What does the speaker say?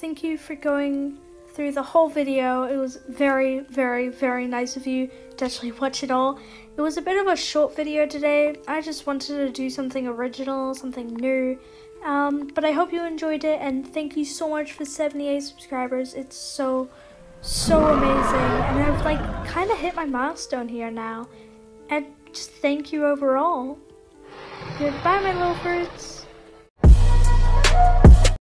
Thank you for going through the whole video. It was very, very, very nice of you to actually watch it all. It was a bit of a short video today. I just wanted to do something original, something new. Um, but I hope you enjoyed it and thank you so much for 78 subscribers. It's so, so amazing. And I've like kind of hit my milestone here now. And just thank you overall. Goodbye, my little fruits.